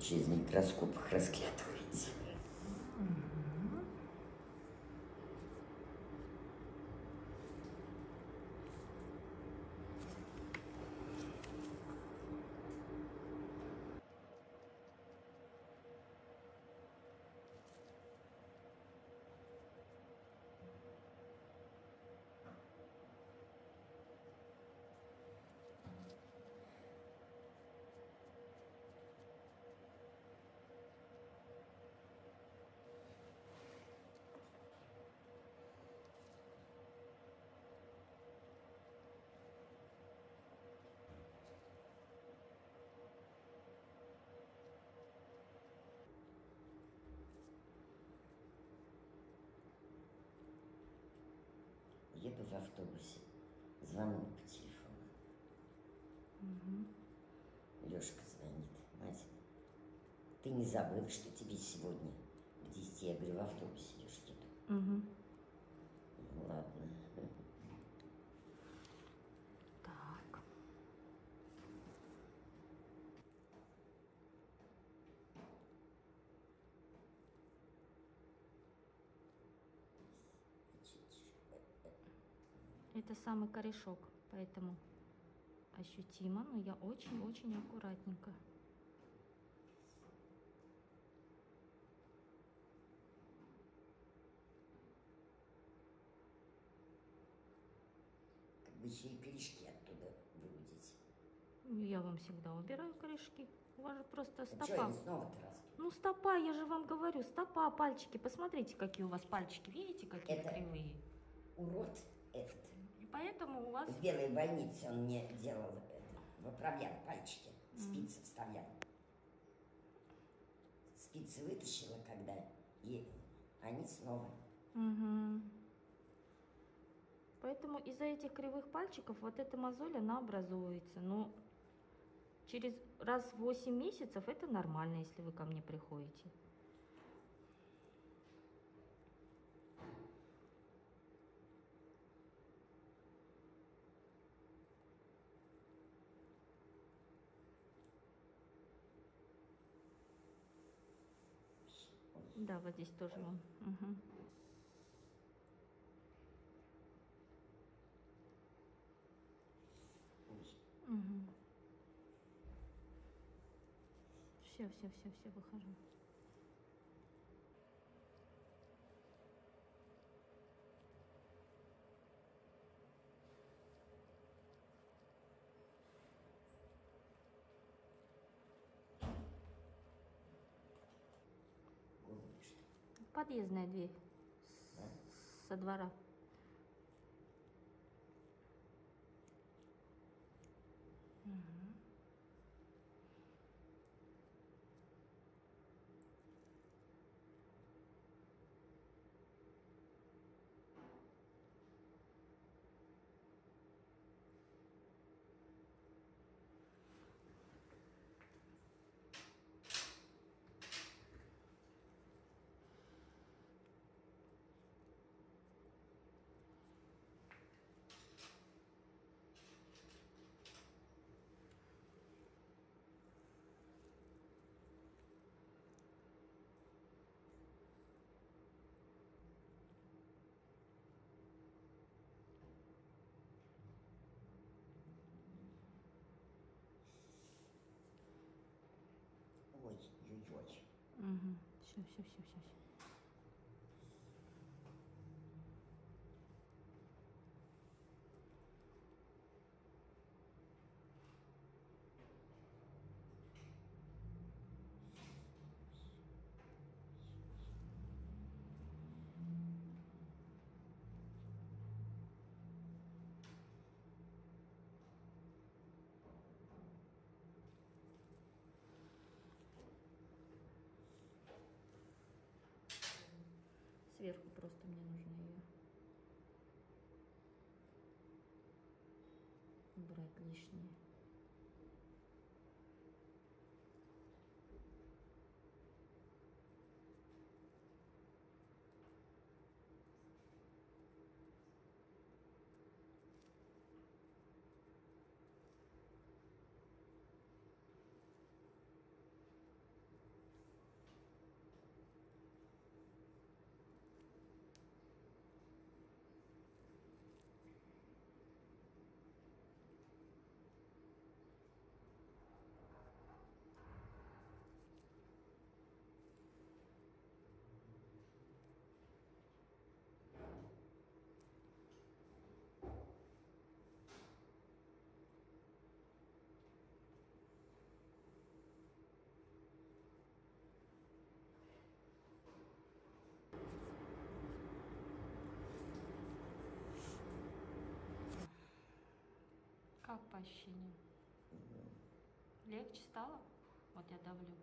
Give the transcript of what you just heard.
Через микроскоп их разглядываете. Еду в автобусе. Звонок по телефону. Лешка звонит. Мать, ты не забыл, что тебе сегодня к 10? Я говорю, в автобусе, Леш, еду. Угу. Ну ладно. Так. Это самый корешок, поэтому ощутимо, но я очень-очень аккуратненько. Как бы еще и корешки оттуда выудить. Я вам всегда убираю корешки. У вас же просто А что стопа. снова-то растут? Ну, стопа, я же вам говорю, стопа, пальчики. Посмотрите, какие у вас пальчики. Видите, какие Это- кривые. Урод этот. Поэтому у вас... В белой больнице он мне делал это, выправлял пальчики, спицы вставлял. Спицы вытащила, когда и они снова. Мгм. Поэтому из-за этих кривых пальчиков вот эта мозоль, она образуется. Но через раз в 8 месяцев это нормально, если вы ко мне приходите. Да, вот здесь тоже вон. Мгм. Ой, Все, все, все, все, выхожу. Подъездная дверь да? со двора. Ой. Угу. Все, все, все, все, все. Сверху просто мне нужно ее убрать лишнее. Как по ощущениям? Легче стало? Вот я давлю.